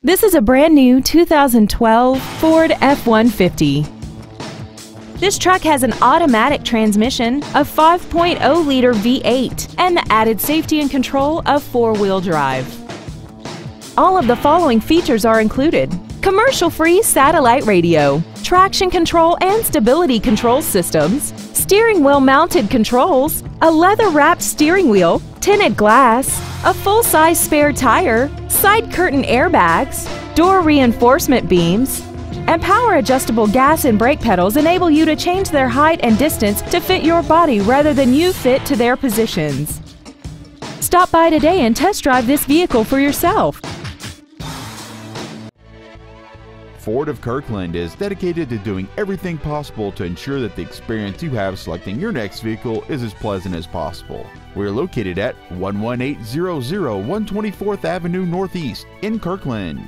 This is a brand new 2012 Ford F-150. This truck has an automatic transmission, a 5.0-liter V8, and the added safety and control of four-wheel drive. All of the following features are included. Commercial-free satellite radio, traction control and stability control systems, steering wheel mounted controls, a leather-wrapped steering wheel, tinted glass, a full-size spare tire, side curtain airbags, door reinforcement beams, and power adjustable gas and brake pedals enable you to change their height and distance to fit your body rather than you fit to their positions. Stop by today and test drive this vehicle for yourself. Ford of Kirkland is dedicated to doing everything possible to ensure that the experience you have selecting your next vehicle is as pleasant as possible. We're located at 11800 124th Avenue Northeast in Kirkland.